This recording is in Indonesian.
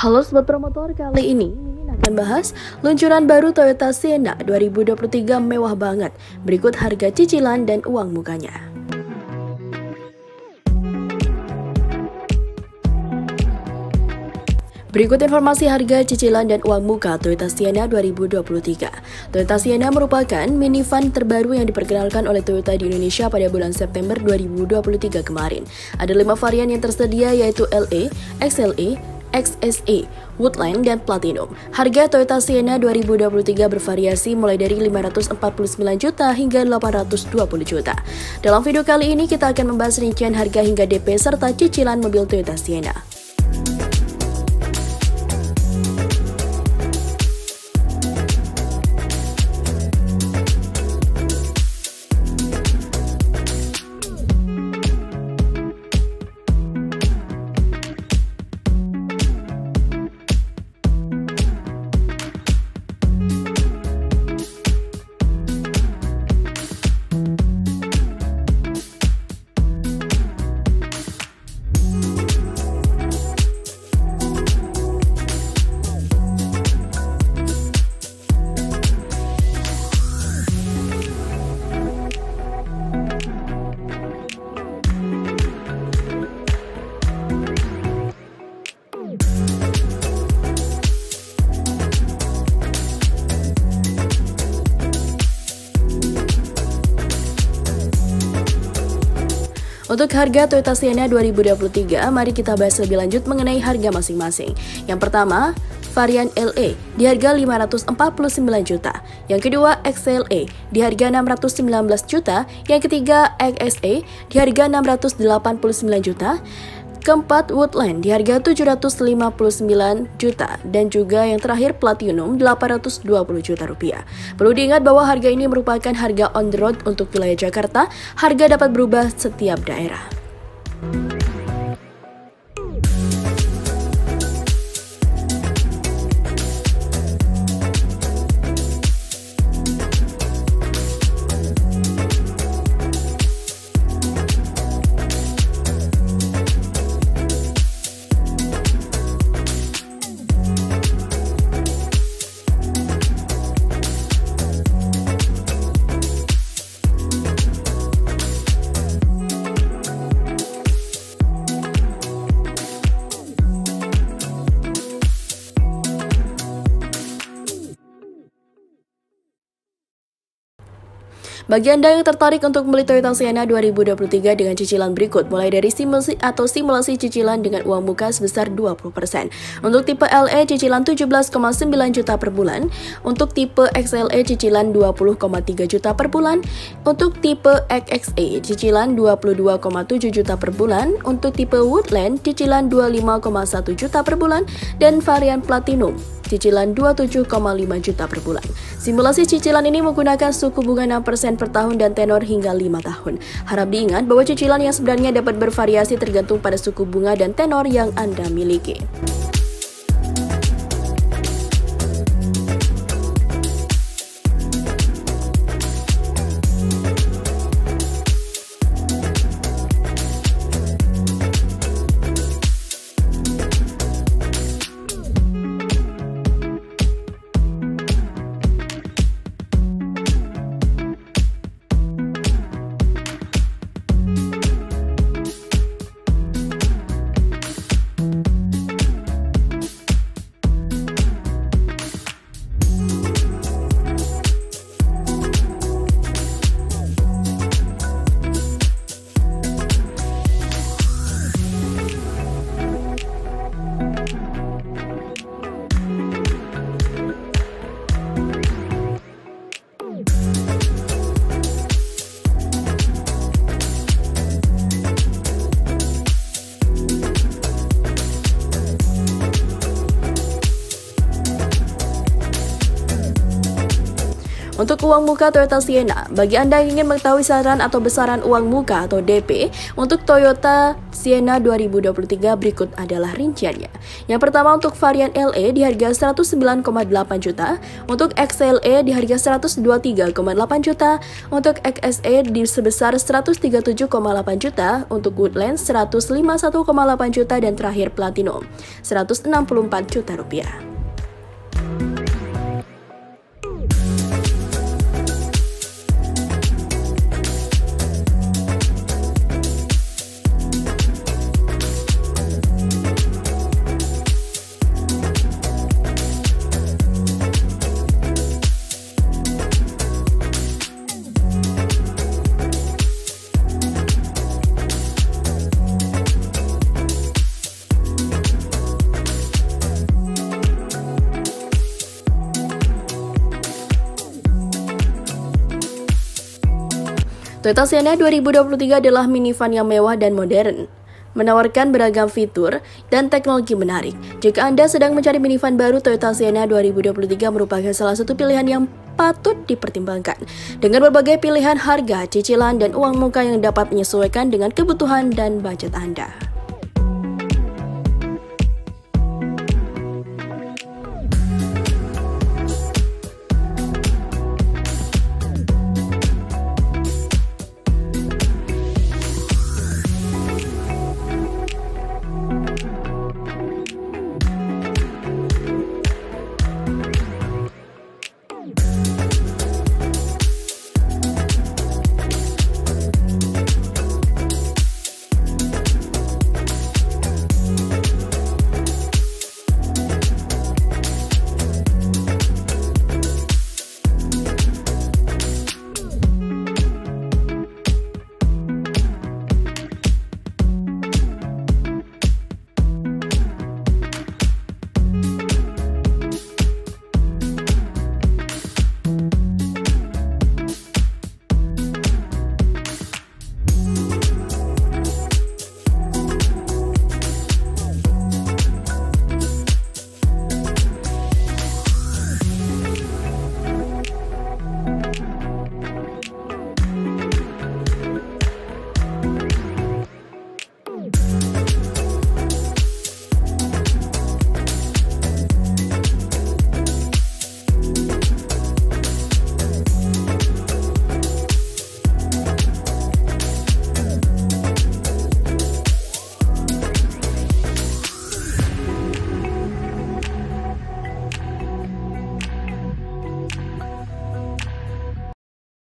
Halo Sobat Promotor, kali ini Mimin akan bahas luncuran baru Toyota Sienna 2023 mewah banget. Berikut harga cicilan dan uang mukanya. Berikut informasi harga cicilan dan uang muka Toyota Sienna 2023. Toyota Sienna merupakan minivan terbaru yang diperkenalkan oleh Toyota di Indonesia pada bulan September 2023 kemarin. Ada lima varian yang tersedia yaitu LE, XLE, XSE, Woodland, dan Platinum. Harga Toyota Sienna 2023 bervariasi mulai dari 549 juta hingga 820 juta. Dalam video kali ini kita akan membahas rincian harga hingga DP serta cicilan mobil Toyota Sienna. Untuk harga Toyota Sienna 2023, mari kita bahas lebih lanjut mengenai harga masing-masing. Yang pertama, varian LE di harga 549 juta. Yang kedua, XLE di harga 619 juta. Yang ketiga, XSE di harga 689 juta. Keempat, Woodland di harga 759 juta dan juga yang terakhir Platinum 820 juta rupiah. Perlu diingat bahwa harga ini merupakan harga on the road untuk wilayah Jakarta. Harga dapat berubah setiap daerah. Bagi Anda yang tertarik untuk membeli Toyota Sienna 2023 dengan cicilan berikut, mulai dari simulasi atau simulasi cicilan dengan uang muka sebesar 20%. Untuk tipe LE cicilan 17,9 juta per bulan, untuk tipe XLE cicilan 20,3 juta per bulan, untuk tipe XXE cicilan 22,7 juta per bulan, untuk tipe Woodland cicilan 25,1 juta per bulan, dan varian Platinum cicilan 27,5 juta per bulan. Simulasi cicilan ini menggunakan suku bunga 6% per tahun dan tenor hingga 5 tahun. Harap diingat bahwa cicilan yang sebenarnya dapat bervariasi tergantung pada suku bunga dan tenor yang Anda miliki. Untuk uang muka Toyota Sienna, bagi Anda yang ingin mengetahui saran atau besaran uang muka atau DP untuk Toyota Sienna 2023 berikut adalah rinciannya. Yang pertama untuk varian LE di harga 109,8 juta, untuk XLE di harga 123,8 juta, untuk XSE di sebesar 137,8 juta, untuk Woodlands 151,8 juta dan terakhir Platinum 164 juta rupiah. Toyota Sienna 2023 adalah minivan yang mewah dan modern, menawarkan beragam fitur dan teknologi menarik. Jika Anda sedang mencari minivan baru, Toyota Sienna 2023 merupakan salah satu pilihan yang patut dipertimbangkan. Dengan berbagai pilihan harga, cicilan, dan uang muka yang dapat menyesuaikan dengan kebutuhan dan budget Anda.